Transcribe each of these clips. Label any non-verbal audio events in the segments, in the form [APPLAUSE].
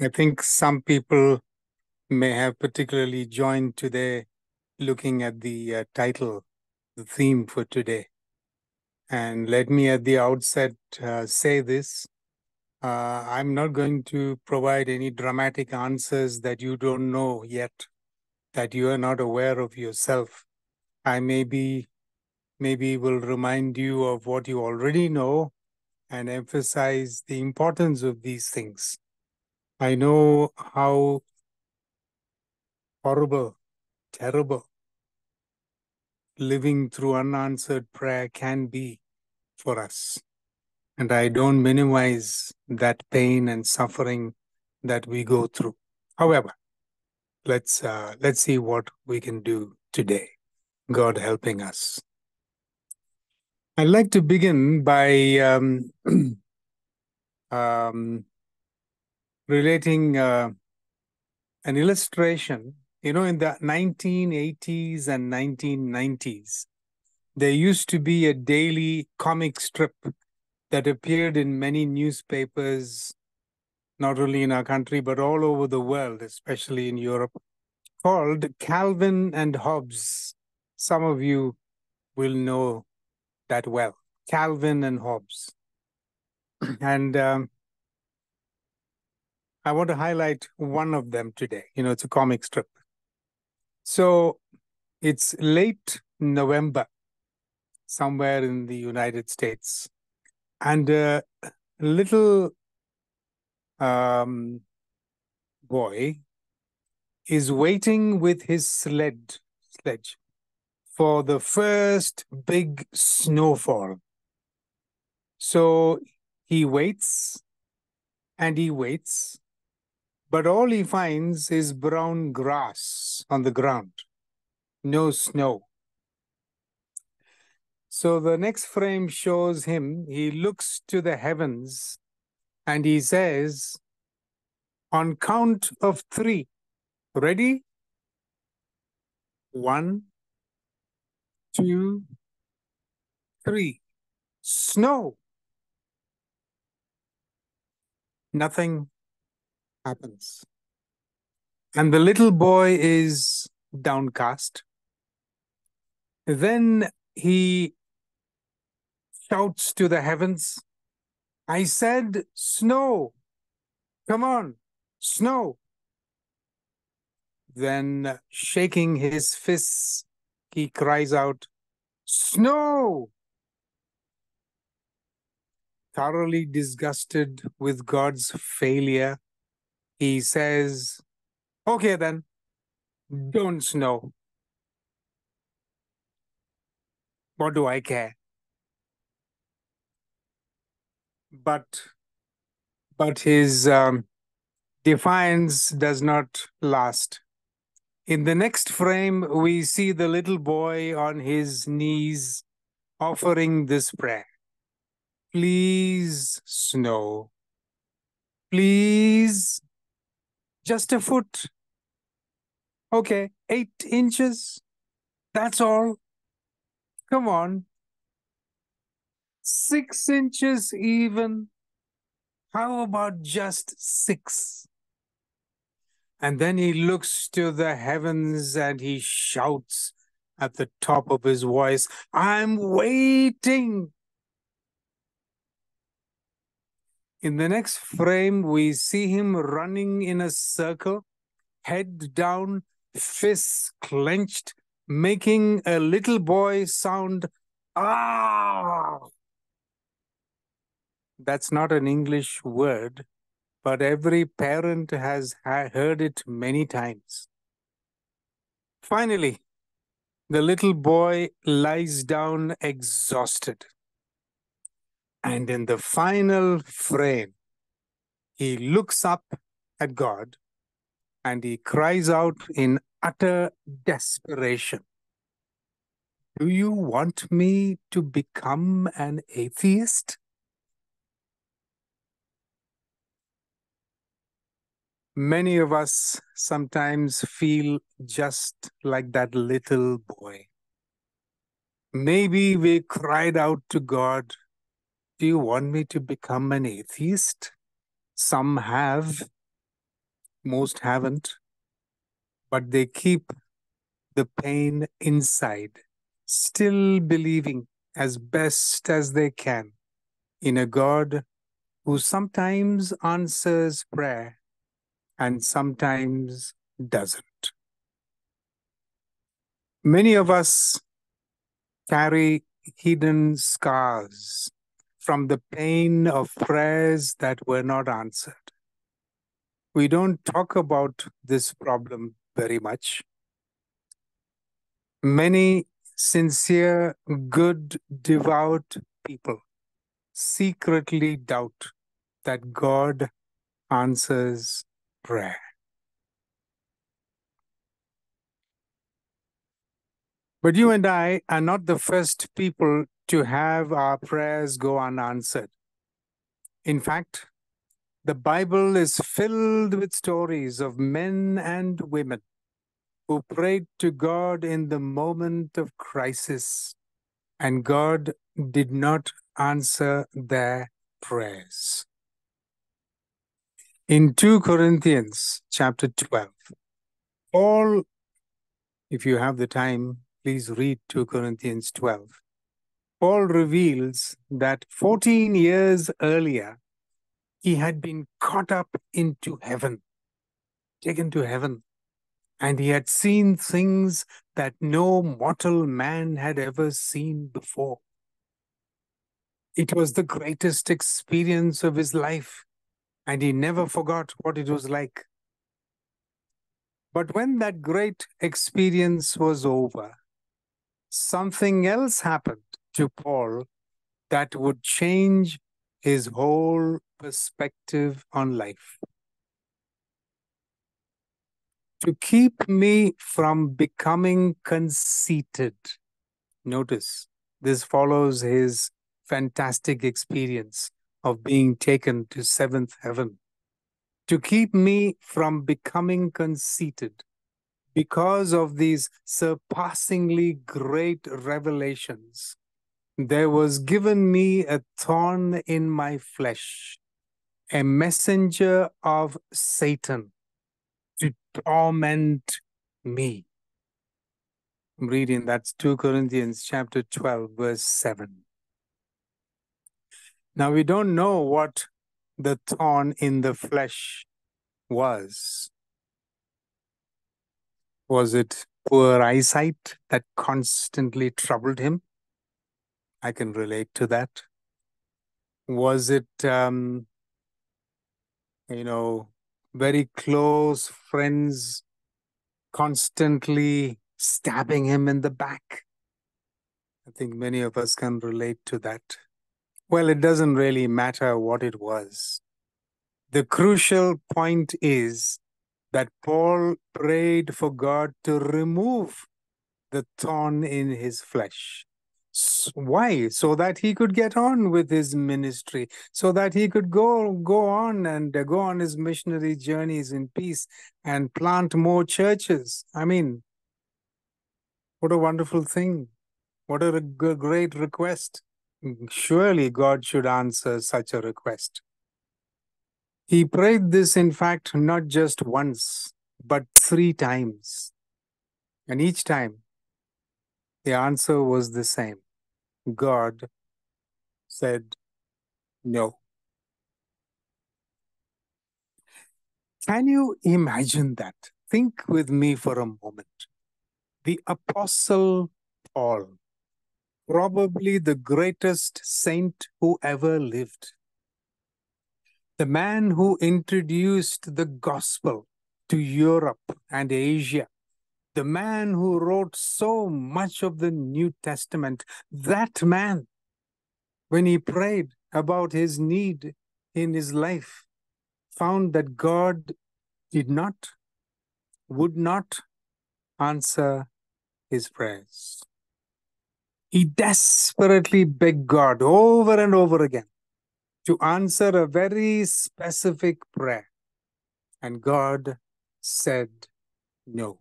I think some people may have particularly joined today looking at the uh, title, the theme for today. And let me at the outset uh, say this. Uh, I'm not going to provide any dramatic answers that you don't know yet, that you are not aware of yourself. I maybe maybe will remind you of what you already know and emphasize the importance of these things. I know how horrible, terrible living through unanswered prayer can be for us. And I don't minimize that pain and suffering that we go through. However, let's uh, let's see what we can do today. God helping us. I'd like to begin by um, [CLEARS THROAT] um, relating uh, an illustration. You know, in the 1980s and 1990s, there used to be a daily comic strip that appeared in many newspapers, not only in our country, but all over the world, especially in Europe, called Calvin and Hobbes. Some of you will know that well Calvin and Hobbes. [CLEARS THROAT] and um, I want to highlight one of them today. You know, it's a comic strip. So it's late November, somewhere in the United States. And a little um, boy is waiting with his sled, sledge for the first big snowfall. So he waits and he waits, but all he finds is brown grass on the ground, no snow. So the next frame shows him, he looks to the heavens and he says, on count of three, ready? One, two, three. Snow. Nothing happens. And the little boy is downcast. Then he shouts to the heavens, I said, snow. Come on, snow. Then, shaking his fists he cries out, Snow! Thoroughly disgusted with God's failure, he says, Okay, then, don't snow. What do I care? But but his um, defiance does not last. In the next frame, we see the little boy on his knees offering this prayer. Please, snow. Please, just a foot. Okay, eight inches. That's all. Come on. Six inches even. How about just six? And then he looks to the heavens and he shouts at the top of his voice, I'm waiting. In the next frame, we see him running in a circle, head down, fists clenched, making a little boy sound, ah. That's not an English word, but every parent has heard it many times. Finally, the little boy lies down exhausted. And in the final frame, he looks up at God and he cries out in utter desperation Do you want me to become an atheist? many of us sometimes feel just like that little boy. Maybe we cried out to God, Do you want me to become an atheist? Some have. Most haven't, but they keep the pain inside, still believing as best as they can in a God who sometimes answers prayer and sometimes doesn't. Many of us carry hidden scars from the pain of prayers that were not answered. We don't talk about this problem very much. Many sincere, good, devout people secretly doubt that God answers prayer. But you and I are not the first people to have our prayers go unanswered. In fact, the Bible is filled with stories of men and women who prayed to God in the moment of crisis, and God did not answer their prayers. In 2 Corinthians chapter 12, Paul, if you have the time, please read 2 Corinthians 12. Paul reveals that 14 years earlier, he had been caught up into heaven, taken to heaven, and he had seen things that no mortal man had ever seen before. It was the greatest experience of his life, and he never forgot what it was like. But when that great experience was over, something else happened to Paul that would change his whole perspective on life. To keep me from becoming conceited. Notice this follows his fantastic experience of being taken to seventh heaven. To keep me from becoming conceited, because of these surpassingly great revelations, there was given me a thorn in my flesh, a messenger of Satan to torment me. I'm reading that's 2 Corinthians chapter 12, verse 7. Now we don't know what the thorn in the flesh was. Was it poor eyesight that constantly troubled him? I can relate to that. Was it, um, you know, very close friends constantly stabbing him in the back? I think many of us can relate to that. Well, it doesn't really matter what it was. The crucial point is that Paul prayed for God to remove the thorn in his flesh. Why? So that he could get on with his ministry, so that he could go go on and go on his missionary journeys in peace and plant more churches. I mean, what a wonderful thing! What a great request! Mm, surely God should answer such a request. He prayed this, in fact, not just once, but three times. And each time, the answer was the same God said no. Can you imagine that? Think with me for a moment. The Apostle Paul, probably the greatest saint who ever lived, the man who introduced the gospel to Europe and Asia, the man who wrote so much of the New Testament, that man, when he prayed about his need in his life, found that God did not, would not answer his prayers. He desperately begged God over and over again to answer a very specific prayer. And God said no.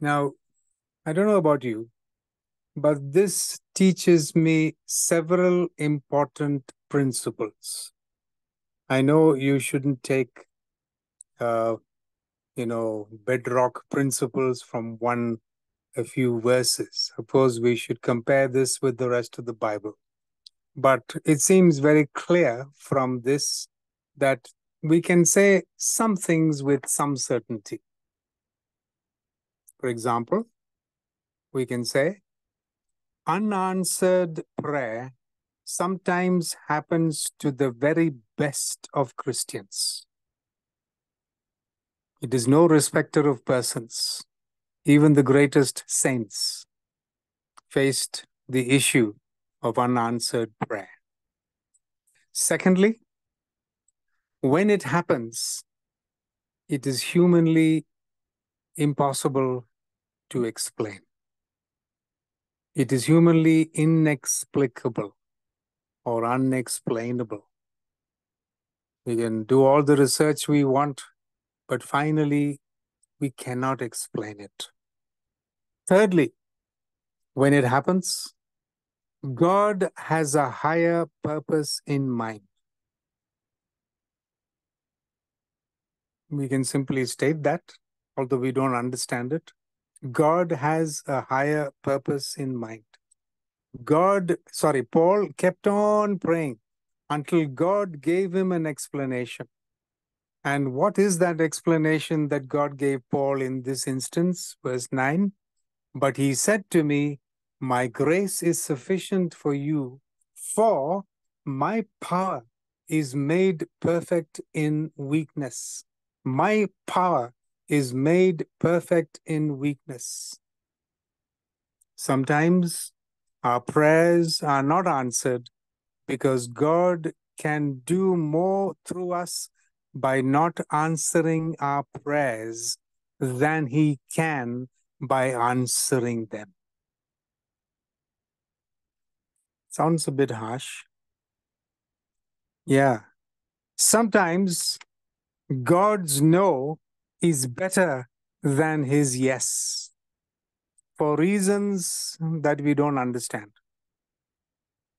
Now, I don't know about you, but this teaches me several important principles. I know you shouldn't take, uh, you know, bedrock principles from one, a few verses. Suppose we should compare this with the rest of the Bible. But it seems very clear from this that we can say some things with some certainty. For example, we can say, unanswered prayer sometimes happens to the very best of Christians. It is no respecter of persons. Even the greatest saints faced the issue of unanswered prayer. Secondly, when it happens, it is humanly impossible to explain. It is humanly inexplicable or unexplainable. We can do all the research we want, but finally, we cannot explain it. Thirdly, when it happens, God has a higher purpose in mind. We can simply state that, although we don't understand it. God has a higher purpose in mind. God, sorry, Paul kept on praying until God gave him an explanation. And what is that explanation that God gave Paul in this instance? Verse 9 But he said to me, My grace is sufficient for you, for my power is made perfect in weakness. My power is made perfect in weakness. Sometimes our prayers are not answered because God can do more through us by not answering our prayers than he can by answering them. Sounds a bit harsh. Yeah. Sometimes God's no is better than his yes for reasons that we don't understand.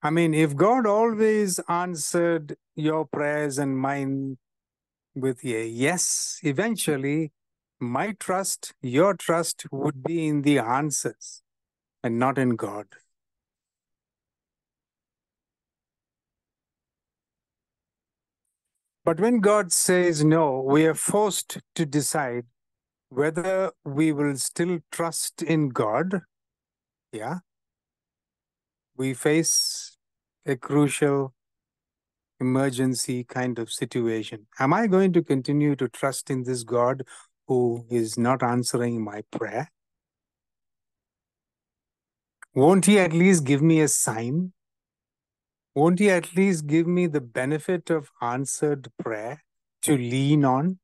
I mean, if God always answered your prayers and mine with a yes, eventually my trust, your trust would be in the answers and not in God. But when God says no, we are forced to decide whether we will still trust in God. Yeah. We face a crucial emergency kind of situation. Am I going to continue to trust in this God who is not answering my prayer? Won't he at least give me a sign? Won't he at least give me the benefit of answered prayer to lean on?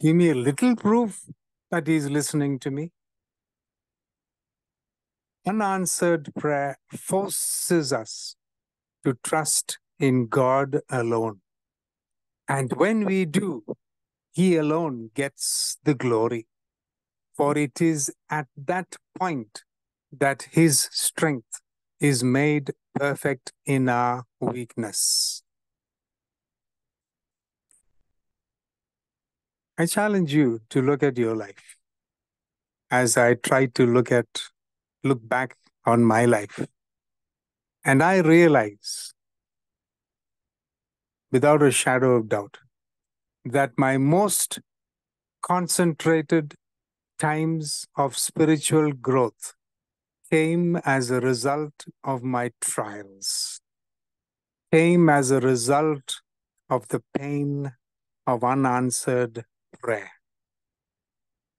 Give me a little proof that he's listening to me. Unanswered prayer forces us to trust in God alone. And when we do, He alone gets the glory. For it is at that point that His strength is made perfect in our weakness. I challenge you to look at your life as I try to look at, look back on my life. And I realize, without a shadow of doubt, that my most concentrated times of spiritual growth came as a result of my trials, came as a result of the pain of unanswered prayer.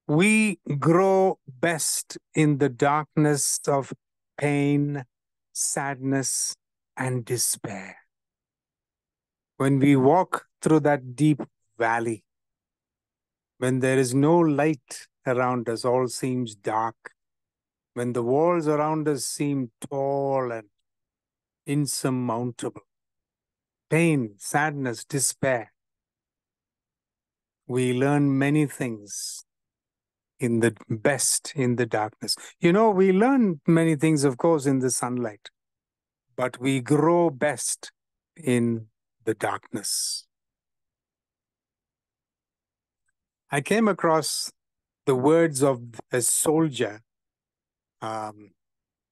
We grow best in the darkness of pain, sadness, and despair. When we walk through that deep valley, when there is no light around us, all seems dark, when the walls around us seem tall and insurmountable, pain, sadness, despair, we learn many things in the best in the darkness. You know, we learn many things, of course, in the sunlight, but we grow best in the darkness. I came across the words of a soldier. Um,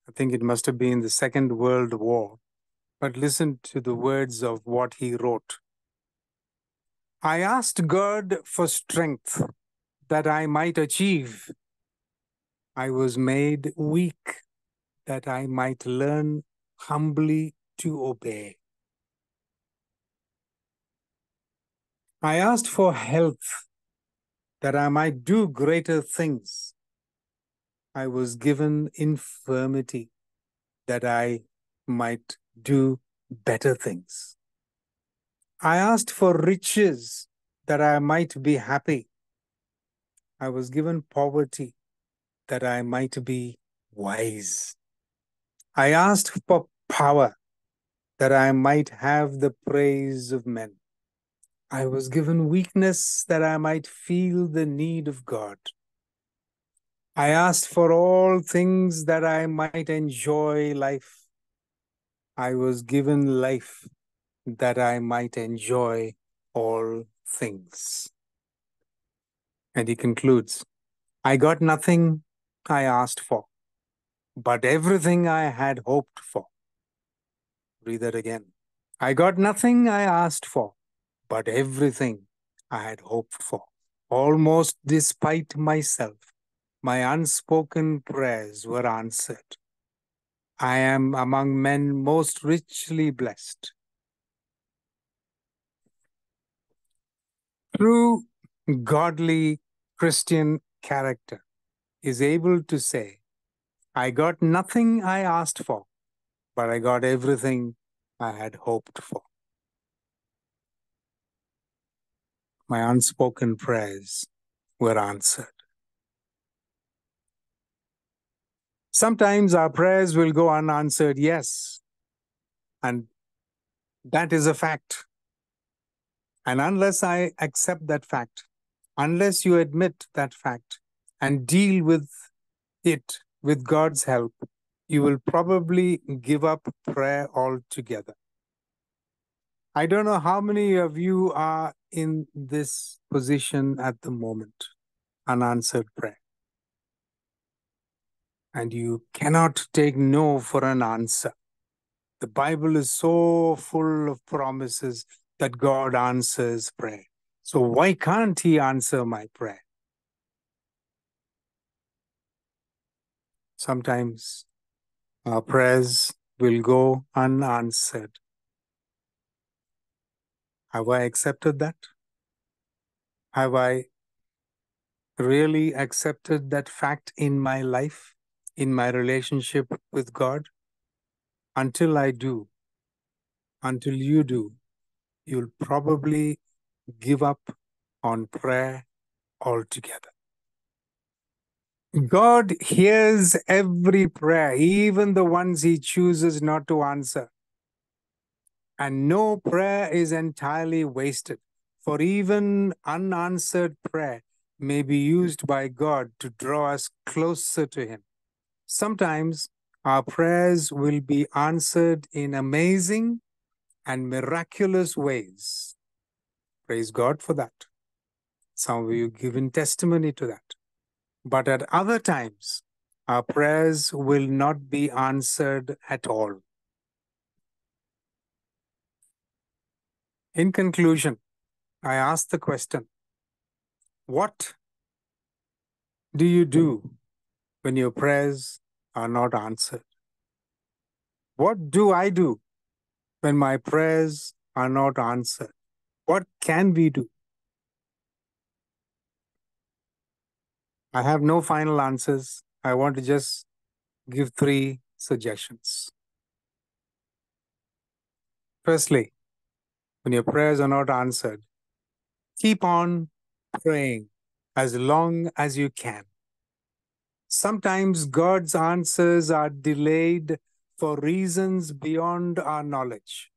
I think it must have been the Second World War, but listen to the words of what he wrote. I asked God for strength that I might achieve. I was made weak that I might learn humbly to obey. I asked for health that I might do greater things. I was given infirmity that I might do better things. I asked for riches that I might be happy. I was given poverty that I might be wise. I asked for power that I might have the praise of men. I was given weakness that I might feel the need of God. I asked for all things that I might enjoy life. I was given life that I might enjoy all things. And he concludes I got nothing I asked for, but everything I had hoped for. Read that again. I got nothing I asked for, but everything I had hoped for. Almost despite myself, my unspoken prayers were answered. I am among men most richly blessed. True godly Christian character is able to say, I got nothing I asked for, but I got everything I had hoped for. My unspoken prayers were answered. Sometimes our prayers will go unanswered, yes, and that is a fact. And unless I accept that fact, unless you admit that fact and deal with it with God's help, you will probably give up prayer altogether. I don't know how many of you are in this position at the moment, unanswered prayer. And you cannot take no for an answer. The Bible is so full of promises that God answers prayer. So why can't He answer my prayer? Sometimes our prayers will go unanswered. Have I accepted that? Have I really accepted that fact in my life, in my relationship with God? Until I do, until you do, you'll probably give up on prayer altogether. God hears every prayer, even the ones he chooses not to answer. And no prayer is entirely wasted, for even unanswered prayer may be used by God to draw us closer to him. Sometimes our prayers will be answered in amazing and miraculous ways. Praise God for that. Some of you given testimony to that. But at other times, our prayers will not be answered at all. In conclusion, I ask the question What do you do when your prayers are not answered? What do I do when my prayers are not answered? What can we do? I have no final answers. I want to just give three suggestions. Firstly, when your prayers are not answered, keep on praying as long as you can. Sometimes God's answers are delayed for reasons beyond our knowledge.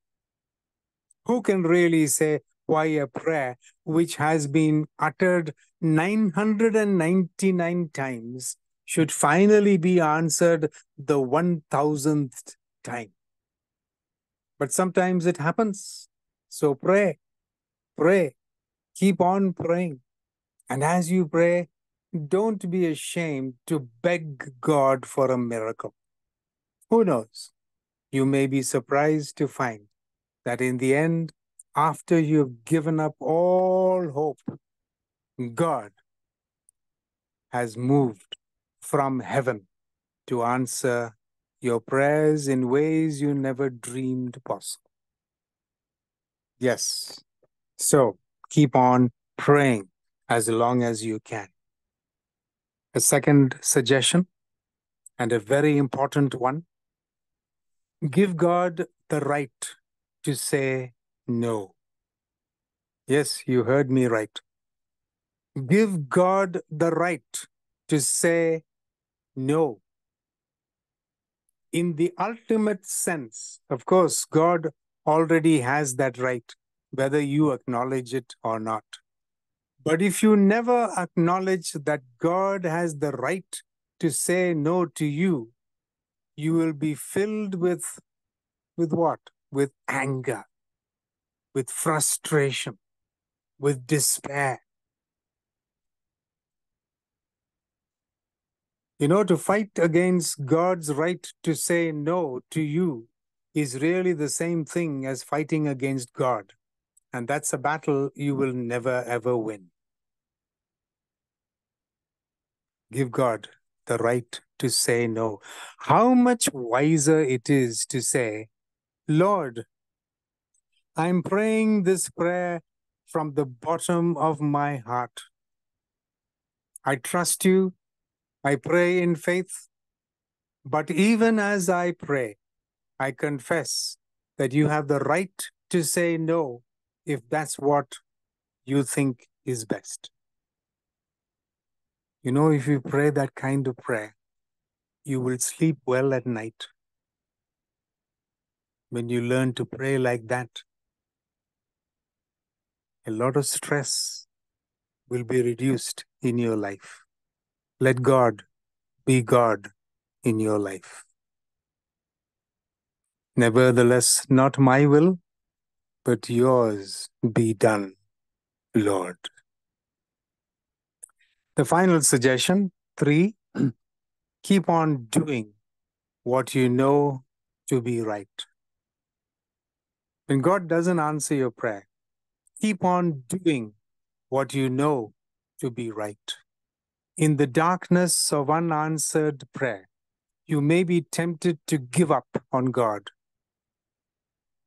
Who can really say why a prayer which has been uttered 999 times should finally be answered the 1000th time. But sometimes it happens. So pray, pray, keep on praying. And as you pray, don't be ashamed to beg God for a miracle. Who knows? You may be surprised to find that in the end, after you've given up all hope, God has moved from heaven to answer your prayers in ways you never dreamed possible. Yes. So keep on praying as long as you can. A second suggestion, and a very important one give God the right to say no. Yes, you heard me right. Give God the right to say no. In the ultimate sense, of course, God already has that right, whether you acknowledge it or not. But if you never acknowledge that God has the right to say no to you, you will be filled with, with what? With anger, with frustration, with despair. You know, to fight against God's right to say no to you is really the same thing as fighting against God. And that's a battle you will never ever win. Give God the right to say no. How much wiser it is to say, Lord, I'm praying this prayer from the bottom of my heart. I trust you. I pray in faith. But even as I pray, I confess that you have the right to say no if that's what you think is best. You know, if you pray that kind of prayer, you will sleep well at night. When you learn to pray like that, a lot of stress will be reduced in your life. Let God be God in your life. Nevertheless, not my will, but yours be done, Lord. The final suggestion three, [CLEARS THROAT] keep on doing what you know to be right. When God doesn't answer your prayer, keep on doing what you know to be right. In the darkness of unanswered prayer, you may be tempted to give up on God.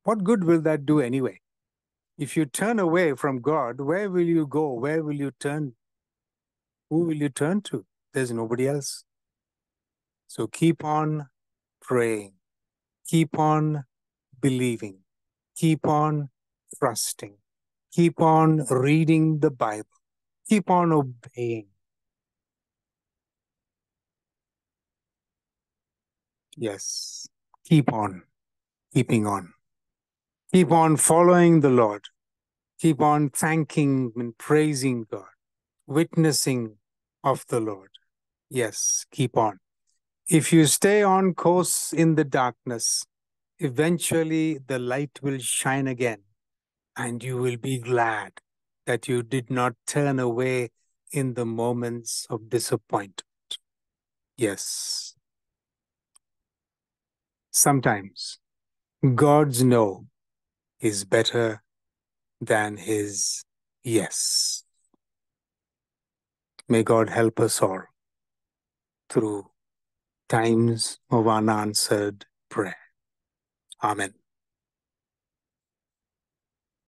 What good will that do anyway? If you turn away from God, where will you go? Where will you turn? Who will you turn to? There's nobody else. So keep on praying, keep on believing, keep on trusting, keep on reading the Bible, keep on obeying. Yes, keep on, keeping on. Keep on following the Lord. Keep on thanking and praising God, witnessing of the Lord. Yes, keep on. If you stay on course in the darkness, eventually the light will shine again, and you will be glad that you did not turn away in the moments of disappointment. Yes. Sometimes God's no is better than his yes. May God help us all through times of unanswered prayer. Amen.